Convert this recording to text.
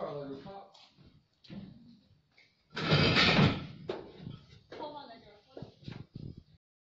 starlight